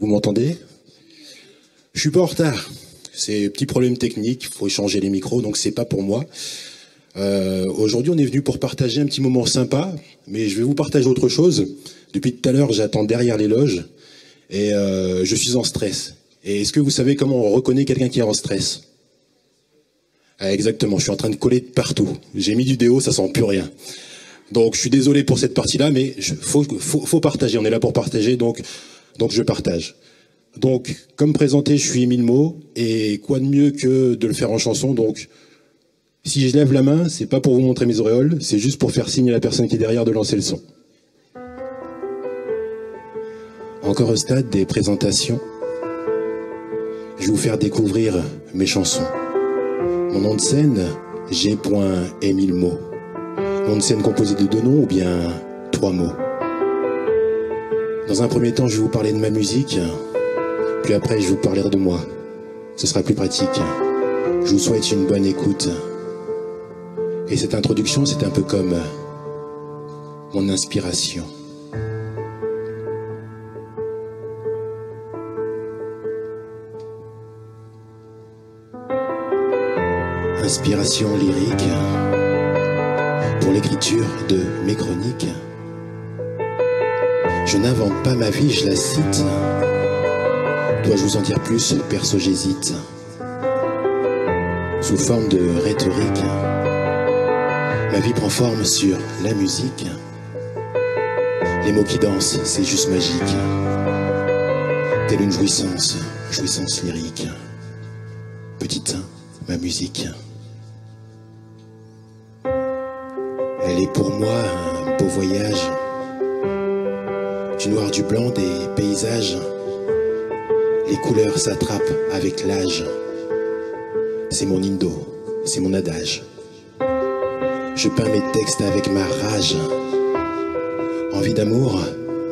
Vous m'entendez? Je suis pas en retard. C'est petit problème technique, il faut échanger les micros, donc c'est pas pour moi. Euh, Aujourd'hui, on est venu pour partager un petit moment sympa, mais je vais vous partager autre chose. Depuis tout à l'heure, j'attends derrière les loges et euh, je suis en stress. Et est-ce que vous savez comment on reconnaît quelqu'un qui est en stress? Ah, Exactement, je suis en train de coller de partout. J'ai mis du déo, ça sent plus rien. Donc je suis désolé pour cette partie-là, mais faut, faut, faut, partager. On est là pour partager, donc, donc je partage. Donc, comme présenté, je suis Émile Mo, et quoi de mieux que de le faire en chanson. Donc, si je lève la main, c'est pas pour vous montrer mes auréoles, c'est juste pour faire signe à la personne qui est derrière de lancer le son. Encore au stade des présentations, je vais vous faire découvrir mes chansons. Mon nom de scène, G. Émile Mo. Nom de scène composé de deux noms ou bien trois mots. Dans un premier temps, je vais vous parler de ma musique, puis après, je vous parlerai de moi. Ce sera plus pratique. Je vous souhaite une bonne écoute. Et cette introduction, c'est un peu comme mon inspiration. Inspiration lyrique pour l'écriture de mes chroniques. Je n'invente pas ma vie, je la cite. Dois-je vous en dire plus Perso, j'hésite. Sous forme de rhétorique, ma vie prend forme sur la musique. Les mots qui dansent, c'est juste magique. Telle une jouissance, jouissance lyrique. Petite, ma musique. Elle est pour moi un beau voyage. Du noir, du blanc, des paysages. Les couleurs s'attrapent avec l'âge. C'est mon indo, c'est mon adage. Je peins mes textes avec ma rage. Envie d'amour,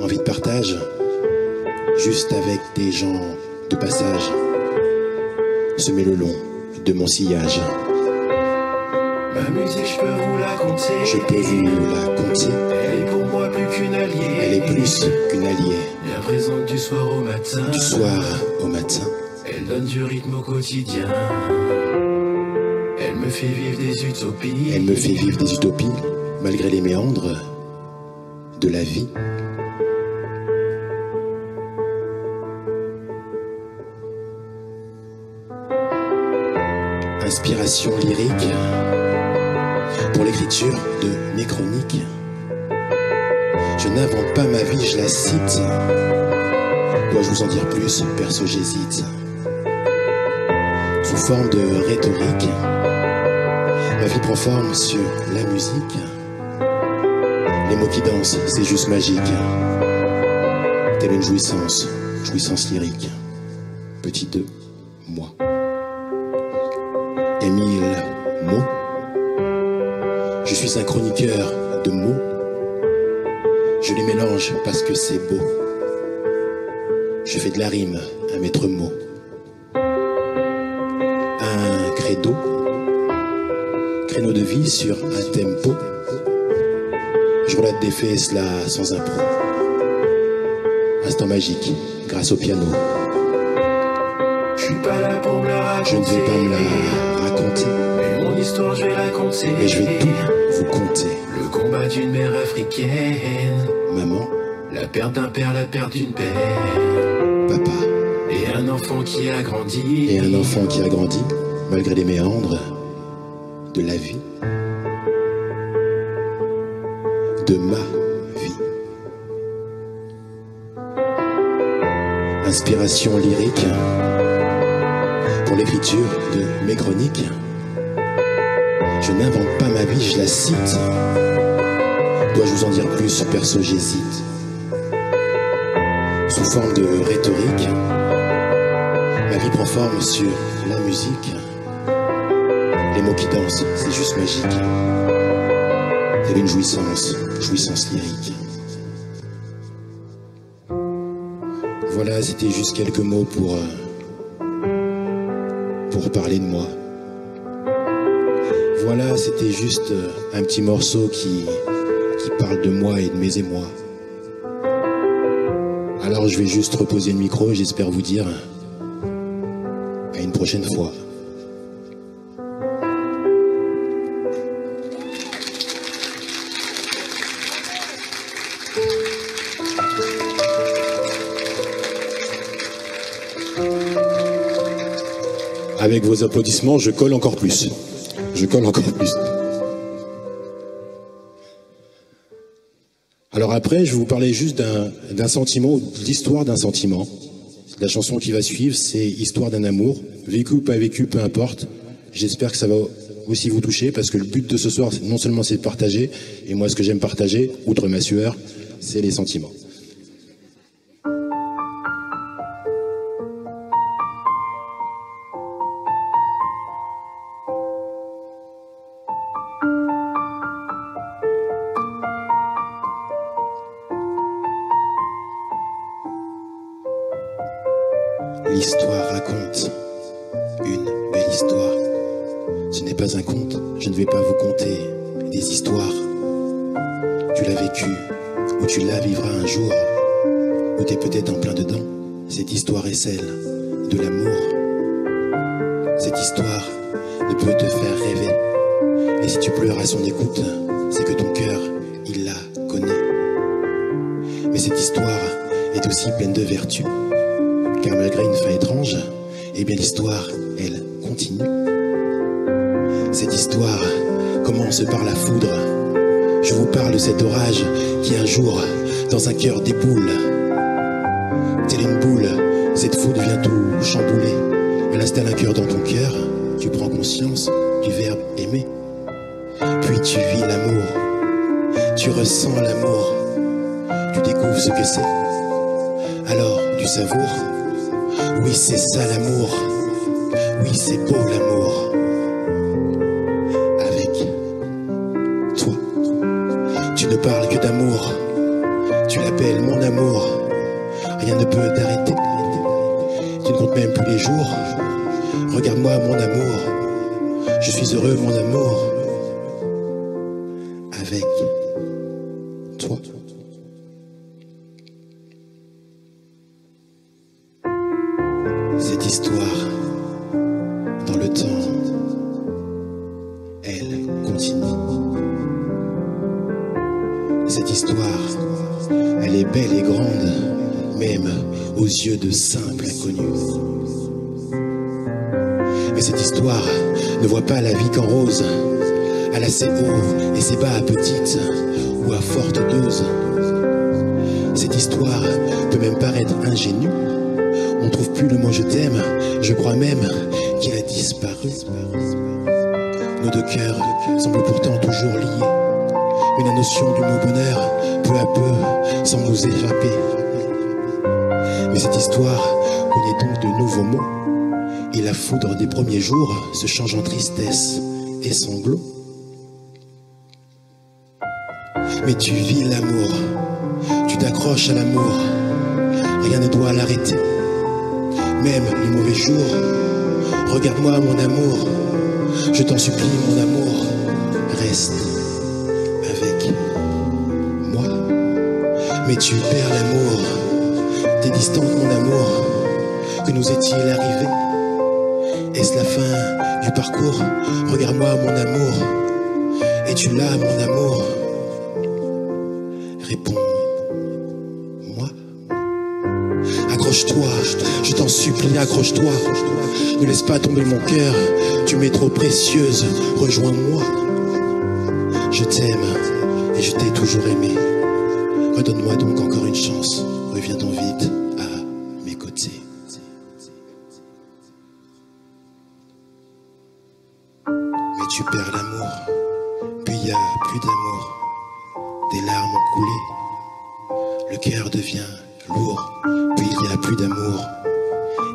envie de partage. Juste avec des gens de passage. Semer le long de mon sillage. Ma musique, je peux vous la compter. Je peux vous la conter. Elle est pour moi qu'une alliée. Elle est plus qu'une alliée. Bien présente du soir au matin. Du soir au matin. Elle donne du rythme au quotidien. Elle me fait vivre des utopies. Elle me fait vivre des utopies malgré les méandres de la vie. Inspiration lyrique pour l'écriture de mes chroniques. Je n'invente pas ma vie, je la cite. Dois-je vous en dire plus Perso, j'hésite. Sous forme de rhétorique, ma vie prend forme sur la musique. Les mots qui dansent, c'est juste magique. Telle une jouissance, jouissance lyrique. Petit 2, moi. Émile Mo. Je suis un chroniqueur de mots. Je les mélange parce que c'est beau. Je fais de la rime, un maître mot. Un credo. Créneau de vie sur un tempo. Je relate des faits, cela sans impro. Instant magique, grâce au piano. Je pas là pour me la Je ne vais pas me la raconter, Mais mon histoire, je vais la compter. mais je vais tout vous conter. Le combat d'une mère africaine. Maman, La perte d'un père, la perte d'une père. papa, Et un enfant qui a grandi. et un enfant qui a grandi malgré les méandres de la vie, de ma vie. Inspiration lyrique pour l'écriture de mes chroniques. Je n'invente pas ma vie, je la cite. Dois-je vous en dire plus Perso, j'hésite. Sous forme de rhétorique, Ma vie prend forme sur la musique. Les mots qui dansent, c'est juste magique. Telle une jouissance, jouissance lyrique. Voilà, c'était juste quelques mots pour, euh, pour parler de moi. Voilà, c'était juste euh, un petit morceau qui, qui parle de moi et de mes émois. Alors je vais juste reposer le micro et j'espère vous dire à une prochaine fois. Avec vos applaudissements, je colle encore plus. Je colle encore plus. Alors après, je vais vous parler juste d'un sentiment, de l'histoire d'un sentiment. La chanson qui va suivre, c'est Histoire d'un amour. Vécu ou pas vécu, peu importe. J'espère que ça va aussi vous toucher parce que le but de ce soir, non seulement c'est de partager, et moi ce que j'aime partager, outre ma sueur, c'est les sentiments. Un conte, je ne vais pas vous conter des histoires. Tu l'as vécu ou tu la vivras un jour, ou tu es peut-être en plein dedans. Cette histoire est celle de l'amour. Cette histoire ne peut te faire rêver. Et si tu pleures à son écoute, c'est que ton cœur, il la connaît. Mais cette histoire est aussi pleine de vertus car malgré une fin étrange, eh bien l'histoire, elle, continue. Cette histoire commence par la foudre. Je vous parle de cet orage qui un jour, dans un cœur déboule. Telle une boule, cette foudre vient tout chambouler. Elle installe un cœur dans ton cœur, tu prends conscience du verbe aimer. Puis tu vis l'amour, tu ressens l'amour, tu découvres ce que c'est. Alors tu savoures oui, c'est ça l'amour. Oui, c'est beau l'amour. Tu l'appelles mon amour. Rien ne peut t'arrêter. Tu ne comptes même plus les jours. Regarde-moi mon amour. Je suis heureux mon amour. Avec toi. Cette histoire, dans le temps, elle continue. Cette histoire, elle est belle et grande, même aux yeux de simples inconnus. Mais cette histoire ne voit pas la vie qu'en rose. Elle a ses hauts et ses bas à petite ou à forte dose. Cette histoire peut même paraître ingénue on trouve plus le mot je t'aime, je crois même qu'il a disparu. Nos deux cœurs semblent pourtant toujours liés, mais la notion du mot bonheur, peu à peu, semble nous échapper. Mais cette histoire connaît donc de nouveaux mots, et la foudre des premiers jours se change en tristesse et sanglots. Mais tu vis l'amour, tu t'accroches à l'amour, rien ne doit l'arrêter même les mauvais jours. Regarde-moi mon amour, je t'en supplie mon amour, reste Mais tu perds l'amour, t'es distante mon amour, que nous est-il arrivé? Est-ce la fin du parcours? Regarde-moi mon amour, es-tu là mon amour? Réponds. Accroche-toi, je t'en supplie, accroche-toi. Ne laisse pas tomber mon cœur, tu m'es trop précieuse, rejoins-moi. Je t'aime et je t'ai toujours aimé. Redonne-moi donc encore une chance, reviens donc vite à mes côtés. Mais tu perds l'amour, puis il n'y a plus d'amour. Des larmes ont coulé, le cœur devient lourd, puis il n'y a plus d'amour,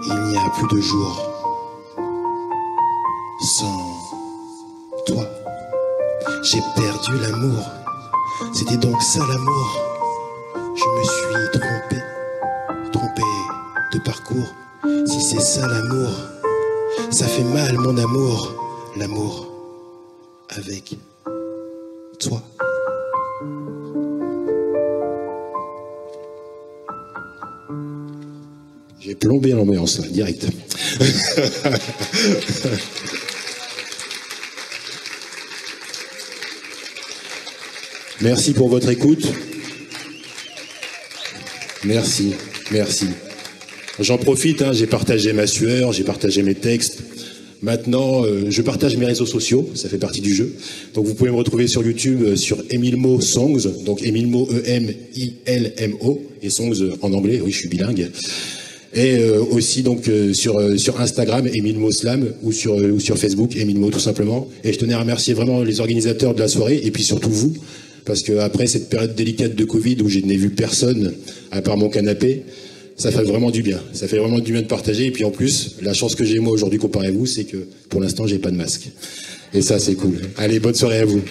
il n'y a plus de jour sans toi. J'ai perdu l'amour, c'était donc ça l'amour. Je me suis trompé, trompé de parcours. Si c'est ça l'amour, ça fait mal mon amour, l'amour avec toi. J'ai plombé l'ambiance, là, direct. Merci pour votre écoute. Merci, merci. J'en profite, hein, j'ai partagé ma sueur, j'ai partagé mes textes. Maintenant, euh, je partage mes réseaux sociaux, ça fait partie du jeu. Donc vous pouvez me retrouver sur YouTube euh, sur Emilmo Songs, donc Emilmo E-M-I-L-M-O, et Songs en anglais, oui je suis bilingue. Et euh, aussi donc euh, sur, sur Instagram, Emilmo Slam, ou sur, ou sur Facebook, Emilmo tout simplement. Et je tenais à remercier vraiment les organisateurs de la soirée, et puis surtout vous, parce que après cette période délicate de Covid où je n'ai vu personne à part mon canapé, ça fait vraiment du bien. Ça fait vraiment du bien de partager. Et puis en plus, la chance que j'ai moi aujourd'hui comparé à vous, c'est que pour l'instant, j'ai pas de masque. Et ça, c'est cool. Allez, bonne soirée à vous.